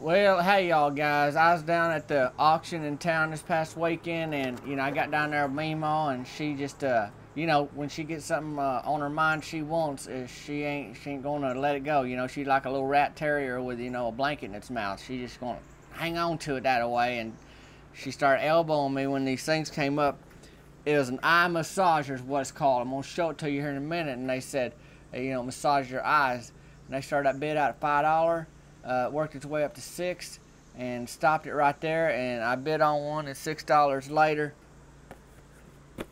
Well, hey y'all guys, I was down at the auction in town this past weekend, and you know I got down there with Memaw, and she just, uh, you know, when she gets something uh, on her mind she wants, uh, she ain't she ain't gonna let it go. You know, she's like a little rat terrier with you know a blanket in its mouth. She just gonna hang on to it that way, and she started elbowing me when these things came up. It was an eye massager, is what it's called. I'm gonna show it to you here in a minute, and they said, you know, massage your eyes, and they started that bid out at five dollar uh, worked its way up to six and stopped it right there and I bid on one and six dollars later.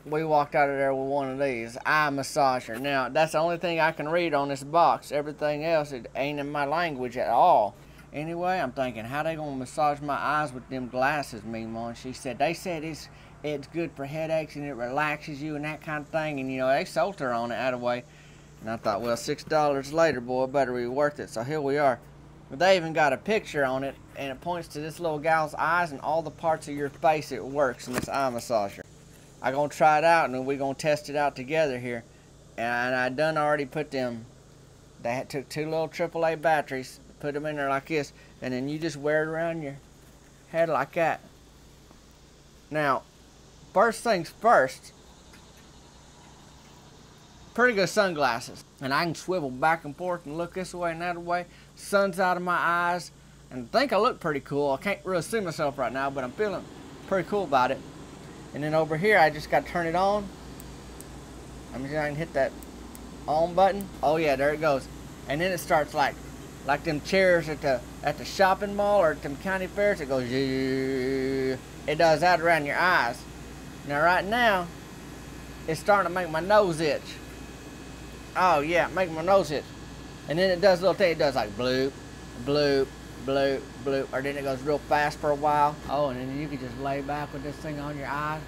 We walked out of there with one of these. Eye massager. Now that's the only thing I can read on this box. Everything else it ain't in my language at all. Anyway I'm thinking how they gonna massage my eyes with them glasses Memaw she said they said it's it's good for headaches and it relaxes you and that kind of thing and you know they sold her on it out of way. And I thought well six dollars later boy better be worth it. So here we are but they even got a picture on it, and it points to this little gal's eyes and all the parts of your face it works in this eye massager. I gonna try it out, and we gonna test it out together here. And I done already put them. They took two little AAA batteries, put them in there like this, and then you just wear it around your head like that. Now, first things first, pretty good sunglasses. And I can swivel back and forth and look this way and that way. Sun's out of my eyes. And think I look pretty cool. I can't really see myself right now, but I'm feeling pretty cool about it. And then over here, I just got to turn it on. I'm just going to hit that on button. Oh yeah, there it goes. And then it starts like like them chairs at the at the shopping mall or at them county fairs. It goes, it does that around your eyes. Now right now, it's starting to make my nose itch. Oh yeah, make my nose itch. And then it does a little thing, it does like bloop, bloop, bloop, bloop, or then it goes real fast for a while. Oh, and then you can just lay back with this thing on your eye.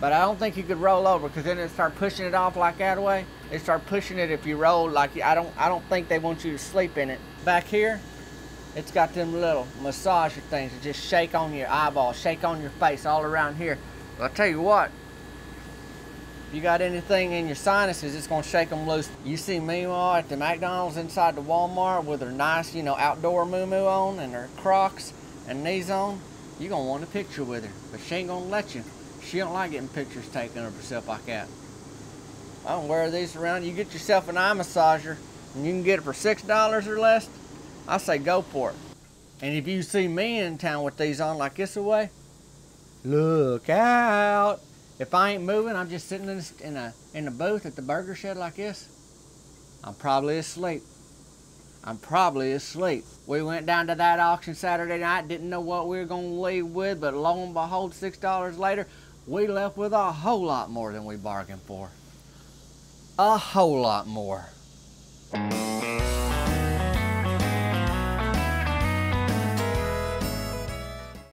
But I don't think you could roll over because then it start pushing it off like that way. It start pushing it if you roll like I don't I don't think they want you to sleep in it. Back here, it's got them little massager things that just shake on your eyeball, shake on your face all around here. I'll tell you what, you got anything in your sinuses, it's going to shake them loose. You see Memaw uh, at the McDonald's inside the Walmart with her nice, you know, outdoor moo moo on and her Crocs and these on, you're to want a picture with her. But she ain't to let you. She don't like getting pictures taken of herself like that. I don't wear these around. You get yourself an eye massager and you can get it for $6 or less, I say go for it. And if you see me in town with these on like this away, look out. If I ain't moving, I'm just sitting in a, in a, in a booth at the burger shed like this, I'm probably asleep. I'm probably asleep. We went down to that auction Saturday night, didn't know what we were going to leave with, but lo and behold, $6 later, we left with a whole lot more than we bargained for. A whole lot more.